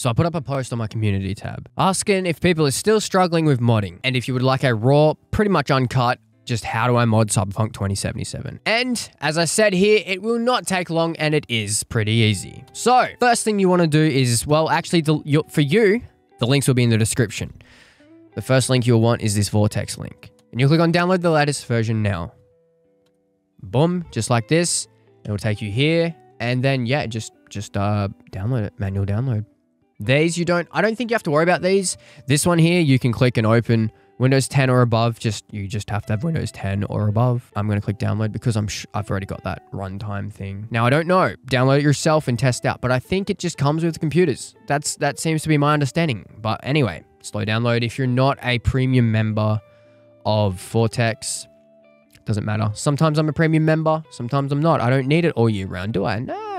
So I put up a post on my community tab asking if people are still struggling with modding and if you would like a raw, pretty much uncut, just how do I mod Cyberpunk 2077. And as I said here, it will not take long and it is pretty easy. So first thing you want to do is, well, actually the, for you, the links will be in the description. The first link you'll want is this Vortex link. And you click on download the latest version now. Boom, just like this. It will take you here. And then, yeah, just just uh, download it, manual download. These you don't, I don't think you have to worry about these. This one here, you can click and open Windows 10 or above. Just you just have to have Windows 10 or above. I'm gonna click download because I'm I've already got that runtime thing. Now I don't know. Download it yourself and test out, but I think it just comes with computers. That's that seems to be my understanding. But anyway, slow download. If you're not a premium member of Vortex, doesn't matter. Sometimes I'm a premium member, sometimes I'm not. I don't need it all year round, do I? No.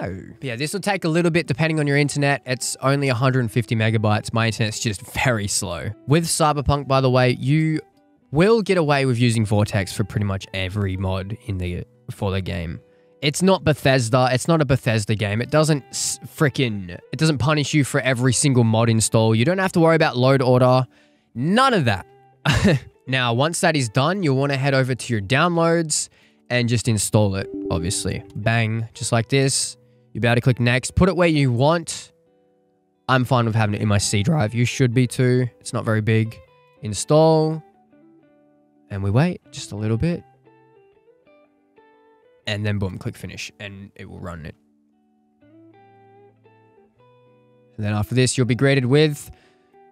Yeah, this will take a little bit depending on your internet. It's only 150 megabytes. My internet's just very slow. With Cyberpunk, by the way, you will get away with using Vortex for pretty much every mod in the for the game. It's not Bethesda. It's not a Bethesda game. It doesn't freaking it doesn't punish you for every single mod install. You don't have to worry about load order. None of that. Now, once that is done, you'll want to head over to your downloads and just install it, obviously. Bang, just like this. You'll be able to click next, put it where you want. I'm fine with having it in my C drive. You should be too. It's not very big. Install. And we wait just a little bit. And then boom, click finish and it will run it. And then after this, you'll be greeted with,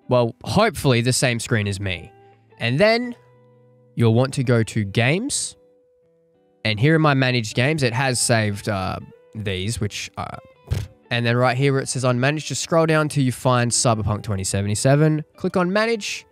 well, hopefully the same screen as me. And then you'll want to go to games. And here are my managed games. It has saved uh, these, which uh, and then right here where it says unmanaged, just scroll down till you find Cyberpunk 2077. Click on manage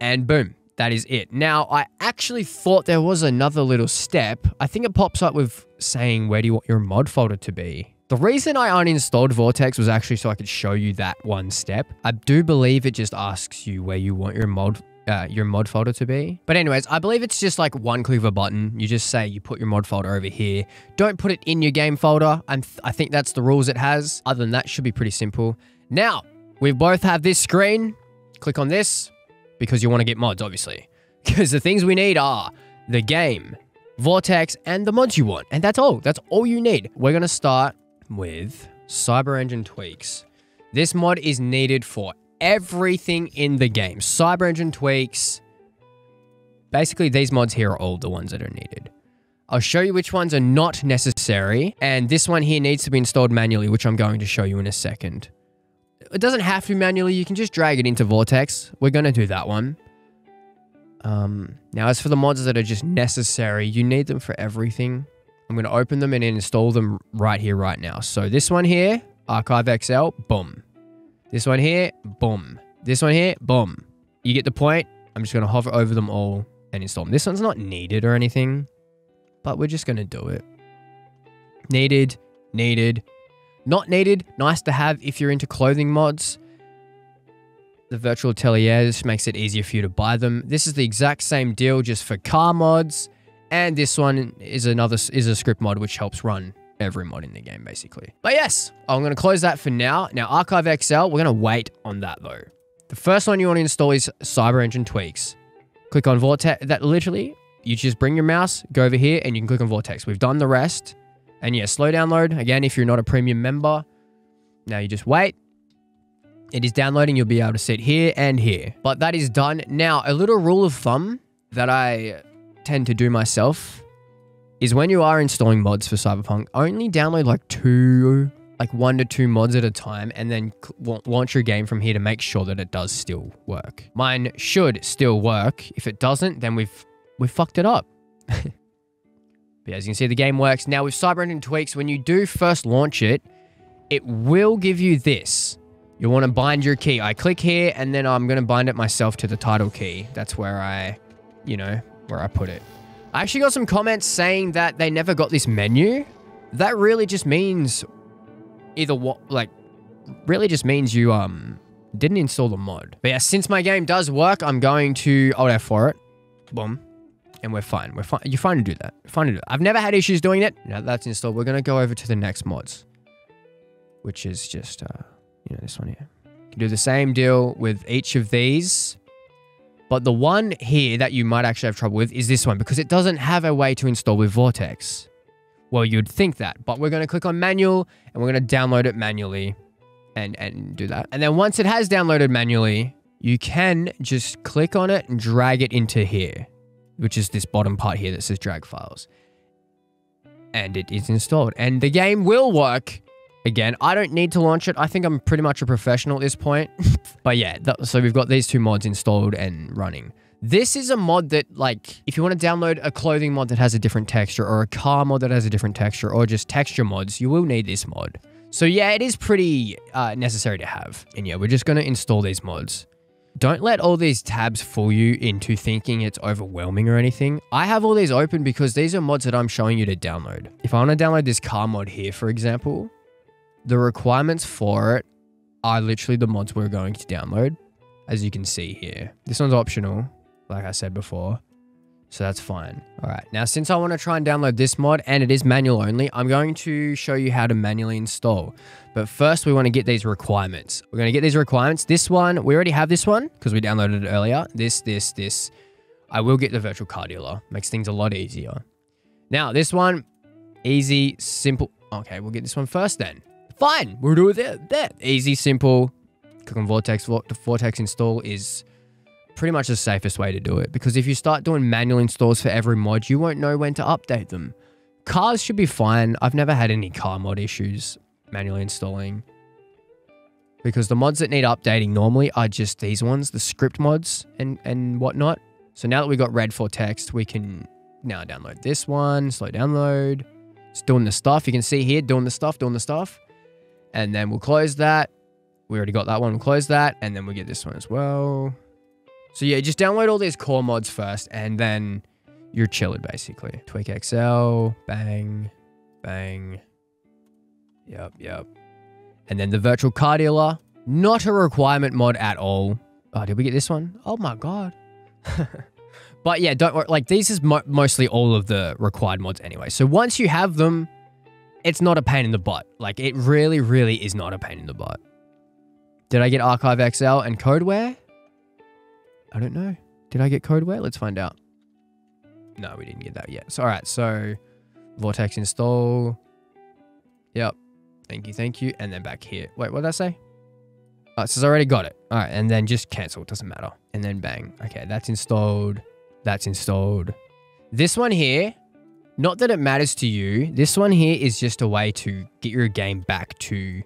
and boom, that is it. Now, I actually thought there was another little step. I think it pops up with saying, where do you want your mod folder to be? The reason I uninstalled Vortex was actually so I could show you that one step. I do believe it just asks you where you want your mod uh, your mod folder to be. But anyways, I believe it's just like one click of a button. You just say you put your mod folder over here. Don't put it in your game folder. I'm th I think that's the rules it has. Other than that, should be pretty simple. Now, we both have this screen. Click on this because you want to get mods, obviously. Because the things we need are the game, Vortex, and the mods you want. And that's all. That's all you need. We're going to start with Cyber Engine Tweaks. This mod is needed for everything in the game. CyberEngine tweaks. Basically, these mods here are all the ones that are needed. I'll show you which ones are not necessary, and this one here needs to be installed manually, which I'm going to show you in a second. It doesn't have to be manually, you can just drag it into Vortex. We're going to do that one. Um, now, as for the mods that are just necessary, you need them for everything. I'm going to open them and install them right here, right now. So this one here, Archive XL, boom. This one here, boom. This one here, boom. You get the point. I'm just going to hover over them all and install them. This one's not needed or anything, but we're just going to do it. Needed, needed, not needed. Nice to have if you're into clothing mods. The virtual ateliers makes it easier for you to buy them. This is the exact same deal just for car mods. And this one is another is a script mod which helps run every mod in the game, basically. But yes, I'm going to close that for now. Now, Archive XL, we're going to wait on that, though. The first one you want to install is Cyber Engine Tweaks. Click on Vortex. That literally, you just bring your mouse, go over here, and you can click on Vortex. We've done the rest. And yeah, slow download. Again, if you're not a premium member, now you just wait. It is downloading. You'll be able to see it here and here. But that is done. Now, a little rule of thumb that I tend to do myself is when you are installing mods for Cyberpunk, only download like two, like one to two mods at a time, and then launch your game from here to make sure that it does still work. Mine should still work. If it doesn't, then we've we've fucked it up. but as you can see, the game works. Now with CyberEngine tweaks, when you do first launch it, it will give you this. You want to bind your key. I click here, and then I'm going to bind it myself to the tilde key. That's where I, you know, where I put it. I actually got some comments saying that they never got this menu. That really just means either what, like, really just means you, um, didn't install the mod. But yeah, since my game does work, I'm going to Alt F4 it. Boom. And we're fine. We're fine. You're fine to do that. fine to do that. I've never had issues doing it. Now that's installed. We're going to go over to the next mods, which is just, uh, you know, this one here. You can do the same deal with each of these. But the one here that you might actually have trouble with is this one because it doesn't have a way to install with Vortex. Well, you'd think that, but we're going to click on manual and we're going to download it manually and, and do that. And then once it has downloaded manually, you can just click on it and drag it into here, which is this bottom part here that says drag files. And it is installed. And the game will work. Again, I don't need to launch it. I think I'm pretty much a professional at this point. but yeah, so we've got these two mods installed and running. This is a mod that, like, if you want to download a clothing mod that has a different texture or a car mod that has a different texture or just texture mods, you will need this mod. So yeah, it is pretty uh, necessary to have. And yeah, we're just going to install these mods. Don't let all these tabs fool you into thinking it's overwhelming or anything. I have all these open because these are mods that I'm showing you to download. If I want to download this car mod here, for example, the requirements for it are literally the mods we're going to download, as you can see here. This one's optional like I said before. So that's fine. All right. Now, since I want to try and download this mod and it is manual only, I'm going to show you how to manually install. But first, we want to get these requirements. We're going to get these requirements. This one, we already have this one because we downloaded it earlier. This, this, this. I will get the virtual car dealer. Makes things a lot easier. Now, this one, easy, simple. Okay, we'll get this one first then. Fine. We'll do it there. there. Easy, simple. Click on Vortex. The Vortex install is pretty much the safest way to do it because if you start doing manual installs for every mod, you won't know when to update them. Cars should be fine. I've never had any car mod issues manually installing because the mods that need updating normally are just these ones, the script mods and, and whatnot. So now that we've got RED4ext, we can now download this one, slow download. It's doing the stuff. You can see here, doing the stuff, doing the stuff. And then we'll close that. We already got that one. We'll close that. And then we'll get this one as well. So yeah, just download all these core mods first and then you're chilling basically. Tweak XL, bang, bang. Yep, yep. And then the virtual car dealer, not a requirement mod at all. Oh, did we get this one? Oh my God. but yeah, don't worry. Like these is mo mostly all of the required mods anyway. So once you have them, it's not a pain in the butt. Like it really, really is not a pain in the butt. Did I get Archive XL and Codeware? I don't know. Did I get Codeware? Let's find out. No, we didn't get that yet. So, all right. So, Vortex install. Yep. Thank you. Thank you. And then back here. Wait, what did I say? Oh, it says I already got it. All right. And then just cancel. It doesn't matter. And then bang. Okay. That's installed. That's installed. This one here, not that it matters to you. This one here is just a way to get your game back to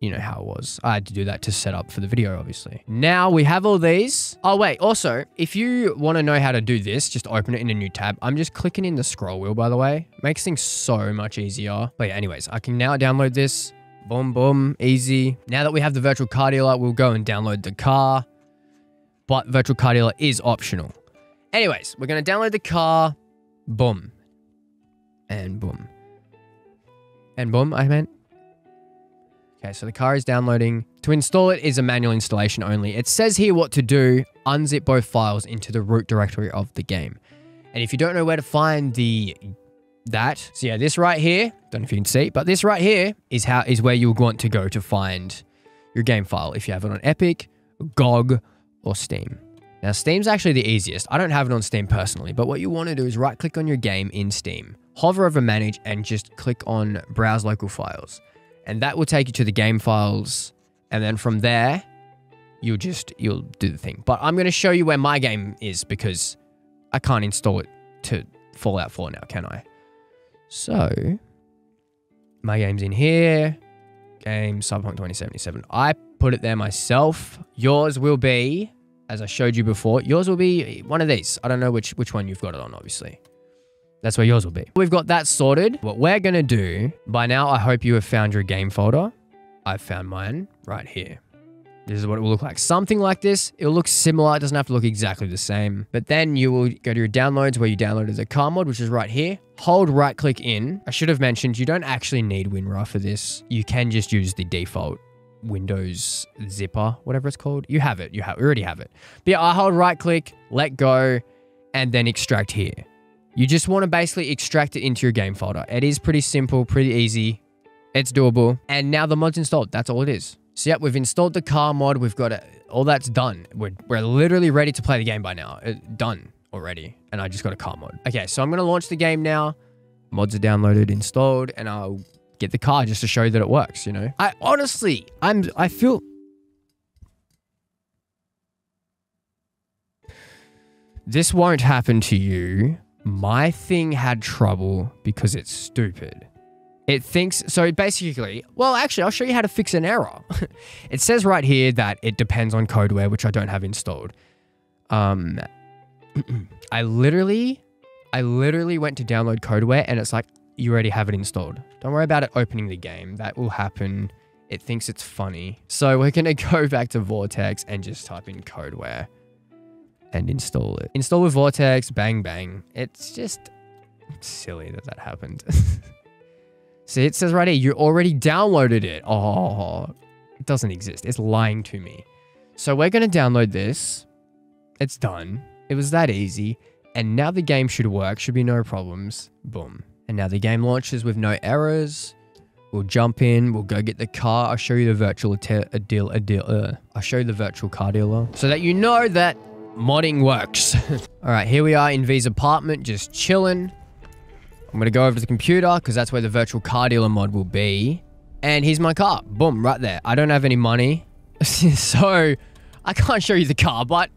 you know how it was. I had to do that to set up for the video, obviously. Now we have all these. Oh, wait. Also, if you want to know how to do this, just open it in a new tab. I'm just clicking in the scroll wheel, by the way. Makes things so much easier. But yeah, anyways, I can now download this. Boom, boom, easy. Now that we have the virtual car dealer, we'll go and download the car. But virtual car dealer is optional. Anyways, we're going to download the car. Boom. And boom. And boom, I meant. Okay, so the car is downloading. To install it is a manual installation only. It says here what to do. Unzip both files into the root directory of the game. And if you don't know where to find the that, so yeah, this right here, don't know if you can see, but this right here is how is where you'll want to go to find your game file if you have it on Epic, GOG, or Steam. Now, Steam's actually the easiest. I don't have it on Steam personally, but what you want to do is right click on your game in Steam, hover over manage, and just click on browse local files and that will take you to the game files. And then from there, you'll just, you'll do the thing. But I'm going to show you where my game is because I can't install it to Fallout 4 now, can I? So, my game's in here. Game Cyberpunk 2077. I put it there myself. Yours will be, as I showed you before, yours will be one of these. I don't know which, which one you've got it on, obviously. That's where yours will be. We've got that sorted. What we're going to do, by now, I hope you have found your game folder. I've found mine right here. This is what it will look like. Something like this. It'll look similar. It doesn't have to look exactly the same. But then you will go to your downloads where you downloaded the car mod, which is right here. Hold right click in. I should have mentioned you don't actually need WinRAR for this. You can just use the default Windows zipper, whatever it's called. You have it. You have, you already have it. But yeah, I hold right click, let go, and then extract here. You just want to basically extract it into your game folder. It is pretty simple, pretty easy. It's doable. And now the mod's installed. That's all it is. So, yep, we've installed the car mod. We've got it. All that's done. We're, we're literally ready to play the game by now. It, uh, done already. And I just got a car mod. Okay, so I'm going to launch the game now. Mods are downloaded, installed, and I'll get the car just to show that it works, you know? I honestly, I'm, I feel... This won't happen to you. My thing had trouble because it's stupid. It thinks, so basically, well, actually, I'll show you how to fix an error. it says right here that it depends on CodeWare, which I don't have installed. Um, I literally, I literally went to download CodeWare and it's like, you already have it installed. Don't worry about it opening the game. That will happen. It thinks it's funny. So we're going to go back to Vortex and just type in CodeWare and install it. Install with Vortex, bang, bang. It's just silly that that happened. See, it says right here, you already downloaded it. Oh, it doesn't exist. It's lying to me. So we're going to download this. It's done. It was that easy. And now the game should work. Should be no problems. Boom. And now the game launches with no errors. We'll jump in. We'll go get the car. I'll show you the virtual a deal. A deal. Uh, I'll show you the virtual car dealer so that you know that modding works. All right, here we are in V's apartment, just chilling. I'm to go over to the computer because that's where the virtual car dealer mod will be. And here's my car. Boom, right there. I don't have any money. so I can't show you the car, but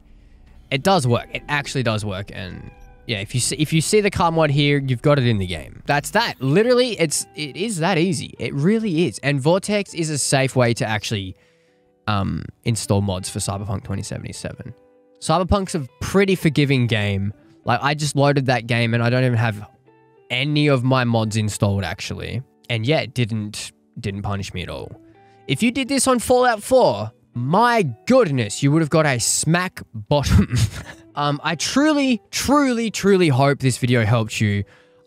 it does work. It actually does work. And yeah, if you see, if you see the car mod here, you've got it in the game. That's that. Literally, it's it is that easy. It really is. And Vortex is a safe way to actually um, install mods for Cyberpunk 2077. Cyberpunk's a pretty forgiving game. Like I just loaded that game and I don't even have any of my mods installed actually. And yet didn't didn't punish me at all. If you did this on Fallout 4, my goodness, you would have got a smack bottom. um, I truly, truly, truly hope this video helped you.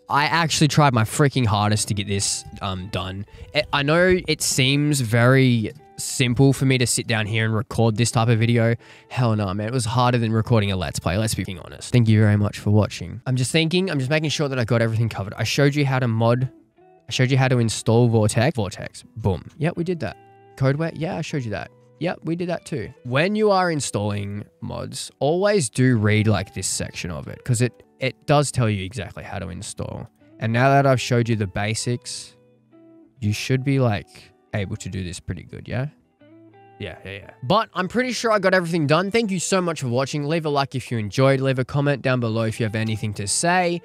I actually tried my freaking hardest to get this um, done. I know it seems very simple for me to sit down here and record this type of video. Hell no, man. It was harder than recording a Let's Play. Let's be honest. Thank you very much for watching. I'm just thinking, I'm just making sure that I got everything covered. I showed you how to mod. I showed you how to install Vortex. Vortex. Boom. Yep, we did that. CodeWare. Yeah, I showed you that. Yep, we did that too. When you are installing mods, always do read like this section of it because it, it does tell you exactly how to install. And now that I've showed you the basics, you should be like able to do this pretty good, yeah? Yeah, yeah, yeah. But I'm pretty sure I got everything done. Thank you so much for watching. Leave a like if you enjoyed. Leave a comment down below if you have anything to say.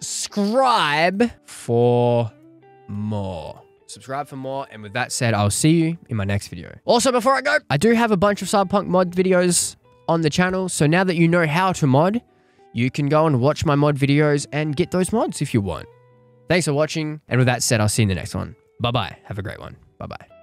Subscribe for more. Subscribe for more. And with that said, I'll see you in my next video. Also, before I go, I do have a bunch of Cyberpunk mod videos on the channel. So now that you know how to mod, you can go and watch my mod videos and get those mods if you want. Thanks for watching. And with that said, I'll see you in the next one. Bye bye. Have a great one. Bye bye.